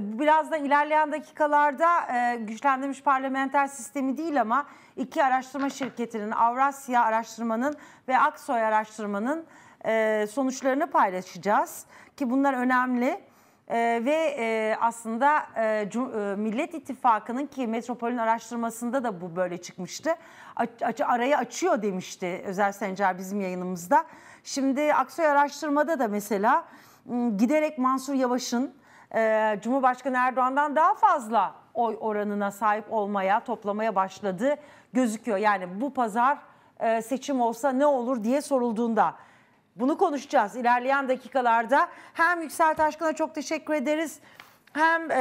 birazdan ilerleyen dakikalarda e, güçlendirilmiş parlamenter sistemi değil ama iki araştırma şirketinin Avrasya Araştırma'nın ve Aksoy Araştırma'nın e, sonuçlarını paylaşacağız. Ki bunlar önemli. Ee, ve e, aslında e, e, Millet İttifakı'nın ki Metropol'ün araştırmasında da bu böyle çıkmıştı. Aç, aç- arayı açıyor demişti Özel Sencer bizim yayınımızda. Şimdi Aksoy araştırmada da mesela giderek Mansur Yavaş'ın e, Cumhurbaşkanı Erdoğan'dan daha fazla oy oranına sahip olmaya, toplamaya başladığı gözüküyor. Yani bu pazar e, seçim olsa ne olur diye sorulduğunda bunu konuşacağız ilerleyen dakikalarda. Hem Yüksel Taşkın'a çok teşekkür ederiz. Hem e,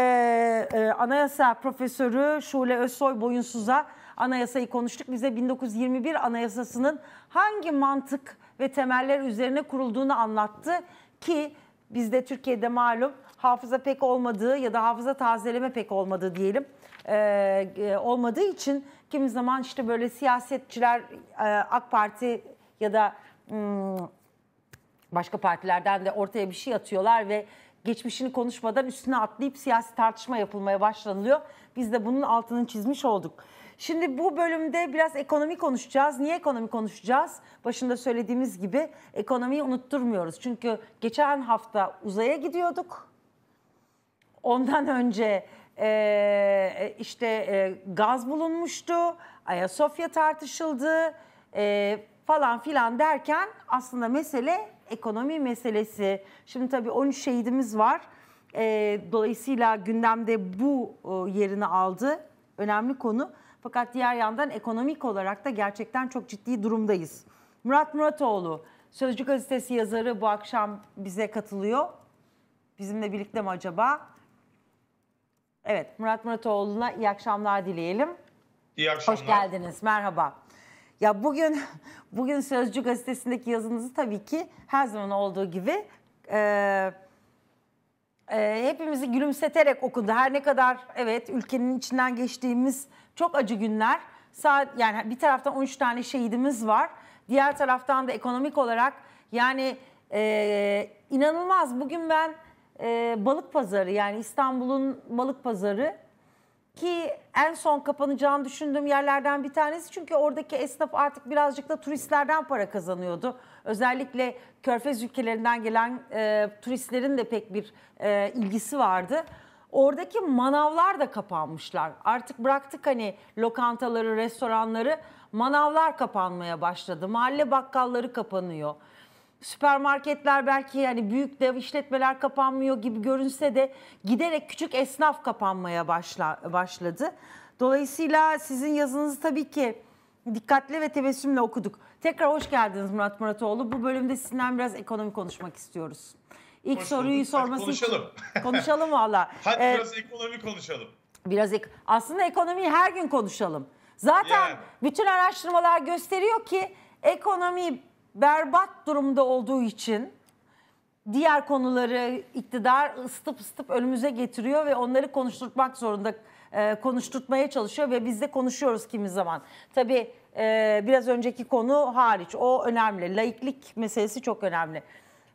e, anayasa profesörü Şule Özsoy Boyunsuz'a anayasayı konuştuk. Bize 1921 anayasasının hangi mantık ve temeller üzerine kurulduğunu anlattı. Ki bizde Türkiye'de malum hafıza pek olmadığı ya da hafıza tazeleme pek olmadığı diyelim. e, e, olmadığı için kimi zaman işte böyle siyasetçiler e, AK Parti ya da hmm, başka partilerden de ortaya bir şey atıyorlar ve geçmişini konuşmadan üstüne atlayıp siyasi tartışma yapılmaya başlanılıyor. Biz de bunun altını çizmiş olduk. Şimdi bu bölümde biraz ekonomi konuşacağız. Niye ekonomi konuşacağız? Başında söylediğimiz gibi ekonomiyi unutturmuyoruz. Çünkü geçen hafta uzaya gidiyorduk. Ondan önce e, işte e, gaz bulunmuştu, Ayasofya tartışıldı e, falan filan derken aslında mesele ekonomi meselesi. Şimdi tabii 13 şehidimiz var. E, dolayısıyla gündemde bu e, yerini aldı. Önemli konu. Fakat diğer yandan ekonomik olarak da gerçekten çok ciddi durumdayız. Murat Muratoğlu, Sözcü Gazetesi yazarı bu akşam bize katılıyor. Bizimle birlikte mi acaba? Evet, Murat Muratoğlu'na iyi akşamlar dileyelim. İyi akşamlar. Hoş geldiniz, merhaba. Ya bugün bugün Sözcü gazetesindeki yazınızı tabii ki her zaman olduğu gibi e, e, hepimizi gülümseterek okundu. Her ne kadar evet ülkenin içinden geçtiğimiz çok acı günler. Saat yani bir taraftan 13 tane şehidimiz var. Diğer taraftan da ekonomik olarak yani e, inanılmaz. Bugün ben e, balık pazarı yani İstanbul'un balık pazarı ki en son kapanacağını düşündüğüm yerlerden bir tanesi. Çünkü oradaki esnaf artık birazcık da turistlerden para kazanıyordu. Özellikle körfez ülkelerinden gelen e, turistlerin de pek bir e, ilgisi vardı. Oradaki manavlar da kapanmışlar. Artık bıraktık hani lokantaları, restoranları. Manavlar kapanmaya başladı. Mahalle bakkalları kapanıyor. Süpermarketler belki yani büyük dev işletmeler kapanmıyor gibi görünse de giderek küçük esnaf kapanmaya başla, başladı. Dolayısıyla sizin yazınızı tabii ki dikkatli ve tebessümle okuduk. Tekrar hoş geldiniz Murat Muratoğlu. Bu bölümde sizinle biraz ekonomi konuşmak istiyoruz. İlk Hoş soruyu bulduk. Hadi sorması konuşalım. için konuşalım valla. Hadi Ee, biraz ekonomi konuşalım. Biraz ek- aslında ekonomiyi her gün konuşalım. Zaten Yani. bütün araştırmalar gösteriyor ki ekonomi berbat durumda olduğu için diğer konuları iktidar ısıtıp ısıtıp önümüze getiriyor ve onları konuşturmak zorunda e, konuşturtmaya çalışıyor ve biz de konuşuyoruz kimi zaman. Tabii e, biraz önceki konu hariç o önemli. Laiklik meselesi çok önemli.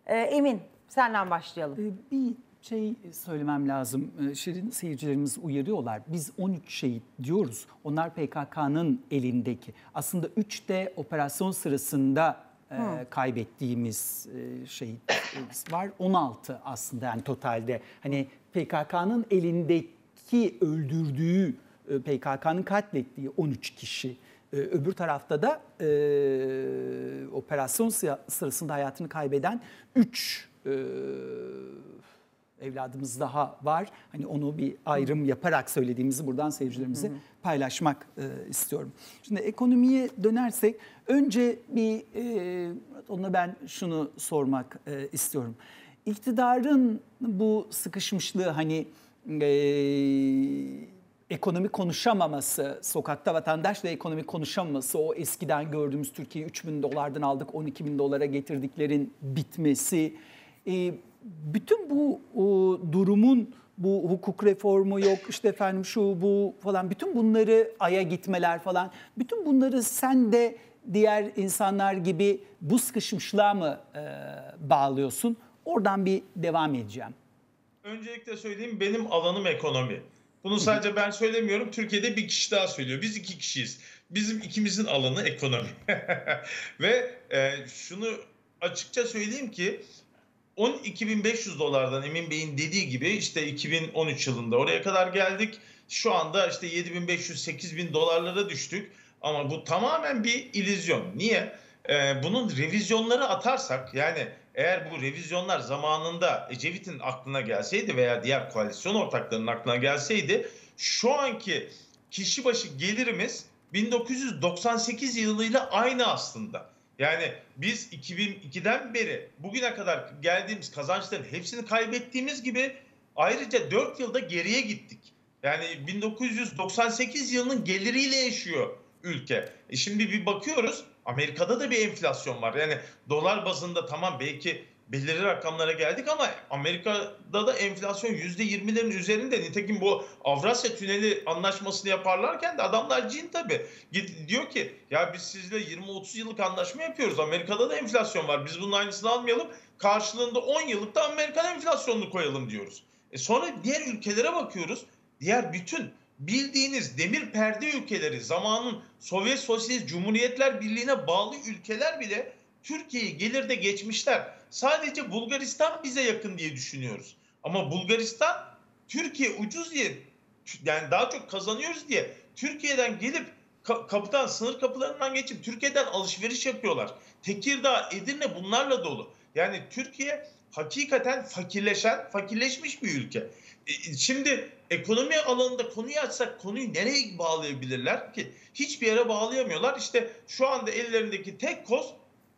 E, Emin senden başlayalım. Ee, Bir şey söylemem lazım. Ee, Şirin seyircilerimiz uyarıyorlar. Biz 13 şehit diyoruz. Onlar PKK'nın elindeki. Aslında 3 de operasyon sırasında e, kaybettiğimiz e, şehit e, var. 16 aslında yani totalde. Hani PKK'nın elindeki öldürdüğü, e, PKK'nın katlettiği 13 kişi. E, Öbür tarafta da e, operasyon sıra- sırasında hayatını kaybeden 3 evladımız daha var. Hani onu bir ayrım yaparak söylediğimizi buradan seyircilerimize paylaşmak e, istiyorum. Şimdi ekonomiye dönersek önce bir e, ona ben şunu sormak e, istiyorum. İktidarın bu sıkışmışlığı hani e, ekonomi konuşamaması, sokakta vatandaşla ekonomi konuşamaması, o eskiden gördüğümüz Türkiye'yi 3 bin dolardan aldık 12 bin dolara getirdiklerin bitmesi, e, bütün bu durumun bu hukuk reformu yok işte efendim şu bu falan bütün bunları aya gitmeler falan bütün bunları sen de diğer insanlar gibi bu sıkışmışlığa mı e, bağlıyorsun? Oradan bir devam edeceğim. Öncelikle söyleyeyim benim alanım ekonomi. Bunu sadece ben söylemiyorum. Türkiye'de bir kişi daha söylüyor. Biz iki kişiyiz. Bizim ikimizin alanı ekonomi. Ve e, şunu açıkça söyleyeyim ki 12.500 dolardan Emin Bey'in dediği gibi işte 2013 yılında oraya kadar geldik. Şu anda işte 7.500-8.000 dolarlara düştük. Ama bu tamamen bir illüzyon. Niye? Ee, bunun revizyonları atarsak yani eğer bu revizyonlar zamanında Ecevit'in aklına gelseydi veya diğer koalisyon ortaklarının aklına gelseydi şu anki kişi başı gelirimiz 1998 yılıyla aynı aslında. Yani biz 2002'den beri bugüne kadar geldiğimiz kazançların hepsini kaybettiğimiz gibi ayrıca 4 yılda geriye gittik. Yani 1998 yılının geliriyle yaşıyor ülke. E şimdi bir bakıyoruz Amerika'da da bir enflasyon var. Yani dolar bazında tamam belki belirli rakamlara geldik ama Amerika'da da enflasyon %20'lerin üzerinde. Nitekim bu Avrasya Tüneli anlaşmasını yaparlarken de adamlar cin tabii. Diyor ki ya biz sizle 20-30 yıllık anlaşma yapıyoruz. Amerika'da da enflasyon var. Biz bunun aynısını almayalım. Karşılığında 10 yıllık da Amerikan enflasyonunu koyalım diyoruz. E sonra diğer ülkelere bakıyoruz. Diğer bütün bildiğiniz demir perde ülkeleri zamanın Sovyet Sosyalist Cumhuriyetler Birliği'ne bağlı ülkeler bile Türkiye'yi gelirde geçmişler. Sadece Bulgaristan bize yakın diye düşünüyoruz. Ama Bulgaristan Türkiye ucuz diye yani daha çok kazanıyoruz diye Türkiye'den gelip kapıdan sınır kapılarından geçip Türkiye'den alışveriş yapıyorlar. Tekirdağ, Edirne bunlarla dolu. Yani Türkiye hakikaten fakirleşen, fakirleşmiş bir ülke. E, şimdi ekonomi alanında konuyu açsak konuyu nereye bağlayabilirler ki? Hiçbir yere bağlayamıyorlar. İşte şu anda ellerindeki tek koz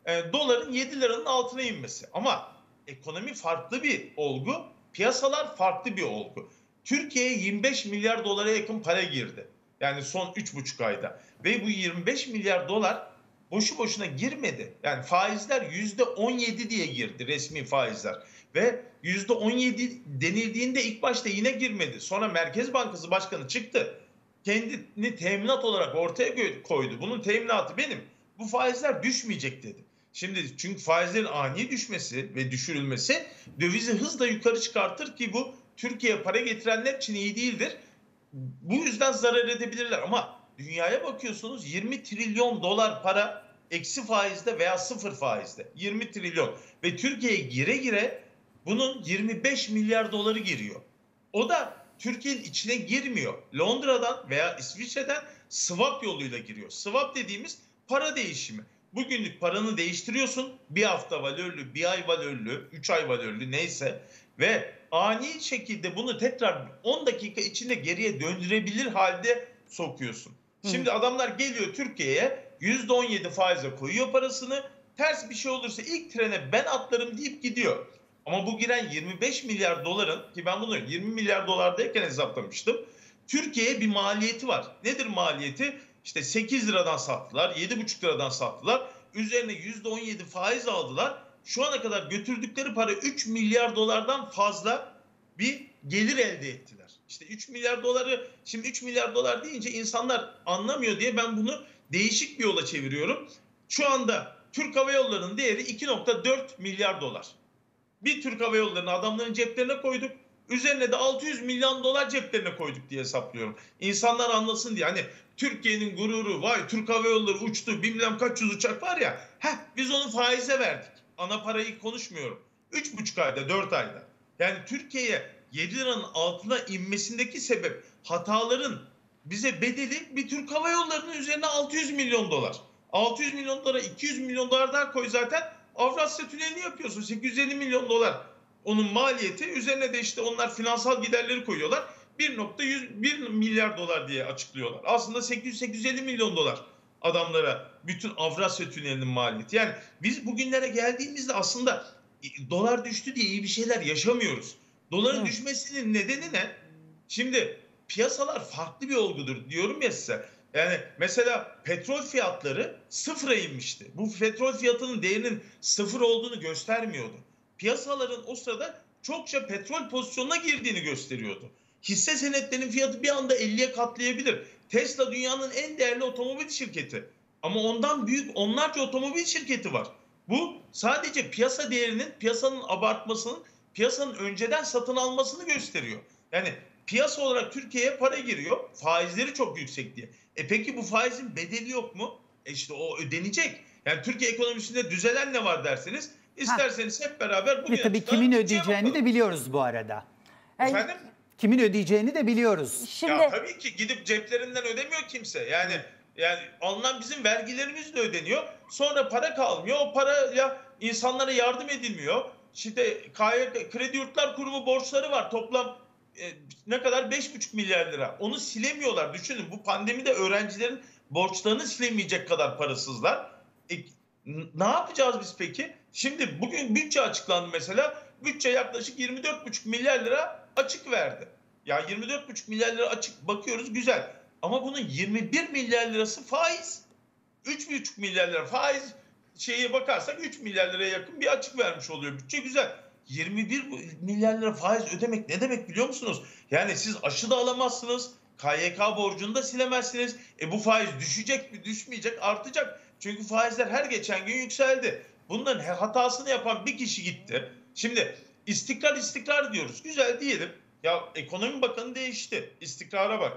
e, doların 7 liranın altına inmesi. Ama ekonomi farklı bir olgu, piyasalar farklı bir olgu. Türkiye'ye 25 milyar dolara yakın para girdi. Yani son 3,5 ayda. Ve bu 25 milyar dolar boşu boşuna girmedi. Yani faizler %17 diye girdi resmi faizler. Ve %17 denildiğinde ilk başta yine girmedi. Sonra Merkez Bankası Başkanı çıktı. Kendini teminat olarak ortaya koydu. Bunun teminatı benim. Bu faizler düşmeyecek dedi. Şimdi çünkü faizlerin ani düşmesi ve düşürülmesi dövizi hızla yukarı çıkartır ki bu Türkiye'ye para getirenler için iyi değildir. Bu yüzden zarar edebilirler ama dünyaya bakıyorsunuz 20 trilyon dolar para eksi faizde veya sıfır faizde 20 trilyon ve Türkiye'ye gire gire bunun 25 milyar doları giriyor. O da Türkiye'nin içine girmiyor. Londra'dan veya İsviçre'den swap yoluyla giriyor. Swap dediğimiz para değişimi. Bugünlük paranı değiştiriyorsun. Bir hafta valörlü, bir ay valörlü, üç ay valörlü neyse. Ve ani şekilde bunu tekrar 10 dakika içinde geriye döndürebilir halde sokuyorsun. Hı. Şimdi adamlar geliyor Türkiye'ye %17 faize koyuyor parasını. Ters bir şey olursa ilk trene ben atlarım deyip gidiyor. Ama bu giren 25 milyar doların ki ben bunu 20 milyar dolardayken hesaplamıştım. Türkiye'ye bir maliyeti var. Nedir maliyeti? İşte 8 liradan sattılar, 7,5 liradan sattılar. Üzerine %17 faiz aldılar. Şu ana kadar götürdükleri para 3 milyar dolardan fazla bir gelir elde ettiler. İşte 3 milyar doları şimdi 3 milyar dolar deyince insanlar anlamıyor diye ben bunu değişik bir yola çeviriyorum. Şu anda Türk Hava Yolları'nın değeri 2.4 milyar dolar. Bir Türk Hava Yolları'nı adamların ceplerine koyduk. Üzerine de 600 milyon dolar ceplerine koyduk diye hesaplıyorum. İnsanlar anlasın diye. Hani Türkiye'nin gururu vay Türk Hava Yolları uçtu bilmem kaç yüz uçak var ya. Heh biz onu faize verdik. Ana parayı konuşmuyorum. 3,5 ayda 4 ayda. Yani Türkiye'ye 7 liranın altına inmesindeki sebep hataların bize bedeli bir Türk Hava Yolları'nın üzerine 600 milyon dolar. 600 milyon dolara 200 milyon dolar daha koy zaten Avrasya Tüneli'ni yapıyorsun. 850 milyon dolar onun maliyeti. Üzerine de işte onlar finansal giderleri koyuyorlar. 1.1 milyar dolar diye açıklıyorlar. Aslında 800-850 milyon dolar adamlara bütün Avrasya Tüneli'nin maliyeti. Yani biz bugünlere geldiğimizde aslında dolar düştü diye iyi bir şeyler yaşamıyoruz. Doların Hı. düşmesinin nedeni ne? Şimdi piyasalar farklı bir olgudur diyorum ya size. Yani mesela petrol fiyatları sıfıra inmişti. Bu petrol fiyatının değerinin sıfır olduğunu göstermiyordu. Piyasaların o sırada çokça petrol pozisyonuna girdiğini gösteriyordu. Hisse senetlerinin fiyatı bir anda 50'ye katlayabilir. Tesla dünyanın en değerli otomobil şirketi. Ama ondan büyük onlarca otomobil şirketi var. Bu sadece piyasa değerinin, piyasanın abartmasının piyasanın önceden satın almasını gösteriyor. Yani piyasa olarak Türkiye'ye para giriyor. Faizleri çok yüksek diye. E peki bu faizin bedeli yok mu? E işte o ödenecek. Yani Türkiye ekonomisinde düzelen ne var derseniz isterseniz hep beraber bugün Ve tabii kimin ödeyeceğini de biliyoruz bu arada. Efendim? Kimin ödeyeceğini de biliyoruz. Şimdi Ya tabii ki gidip ceplerinden ödemiyor kimse. Yani yani alınan bizim vergilerimiz de ödeniyor. Sonra para kalmıyor. O paraya insanlara yardım edilmiyor. İşte KYK, Kredi Yurtlar Kurumu borçları var. Toplam e, ne kadar 5,5 milyar lira. Onu silemiyorlar. Düşünün bu pandemide öğrencilerin borçlarını silemeyecek kadar parasızlar. E, ne yapacağız biz peki? Şimdi bugün bütçe açıklandı mesela. Bütçe yaklaşık 24,5 milyar lira açık verdi. Ya 24,5 milyar lira açık bakıyoruz güzel. Ama bunun 21 milyar lirası faiz. 3,5 milyar lira faiz şeye bakarsak 3 milyar liraya yakın bir açık vermiş oluyor. Bütçe güzel. 21 milyar lira faiz ödemek ne demek biliyor musunuz? Yani siz aşı da alamazsınız. KYK borcunu da silemezsiniz. E bu faiz düşecek mi düşmeyecek artacak. Çünkü faizler her geçen gün yükseldi. Bunların hatasını yapan bir kişi gitti. Şimdi istikrar istikrar diyoruz. Güzel diyelim. Ya ekonomi bakanı değişti. İstikrara bak.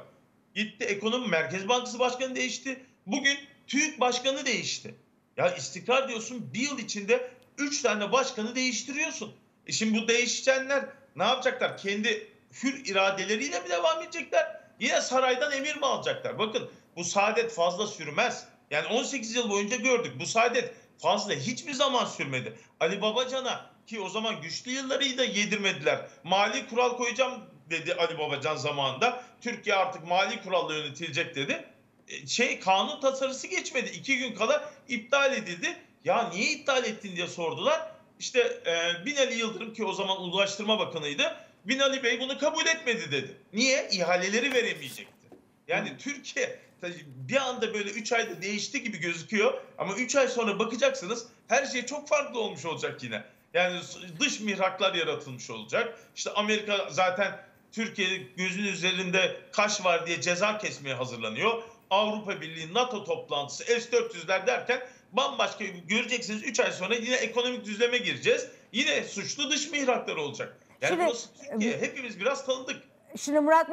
Gitti ekonomi merkez bankası başkanı değişti. Bugün TÜİK başkanı değişti. Ya istikrar diyorsun bir yıl içinde 3 tane başkanı değiştiriyorsun. E şimdi bu değişenler ne yapacaklar? Kendi hür iradeleriyle mi devam edecekler? Yine saraydan emir mi alacaklar? Bakın bu saadet fazla sürmez. Yani 18 yıl boyunca gördük. Bu saadet fazla hiçbir zaman sürmedi. Ali Babacan'a ki o zaman güçlü yılları da yedirmediler. Mali kural koyacağım dedi Ali Babacan zamanında. Türkiye artık mali kuralla yönetilecek dedi. E, Şey kanun tasarısı geçmedi. İki gün kala iptal edildi. Ya niye iptal ettin diye sordular. İşte e, Binali Yıldırım ki o zaman Ulaştırma Bakanı'ydı. Binali Bey bunu kabul etmedi dedi. Niye? İhaleleri veremeyecekti. Yani Türkiye bir anda böyle 3 ayda değişti gibi gözüküyor. Ama 3 ay sonra bakacaksınız her şey çok farklı olmuş olacak yine. Yani dış mihraklar yaratılmış olacak. İşte Amerika zaten Türkiye gözün üzerinde kaş var diye ceza kesmeye hazırlanıyor. Avrupa Birliği NATO toplantısı S-400'ler derken bambaşka göreceksiniz 3 ay sonra yine ekonomik düzleme gireceğiz. Yine suçlu dış mihraklar olacak. Yani Şimdi- burası Türkiye. Hepimiz biraz tanıdık. şimdi Murat